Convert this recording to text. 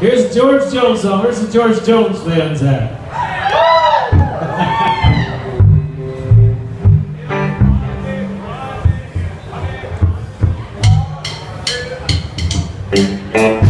Here's George Jones oh, song. Where's the George Jones fans at? Thank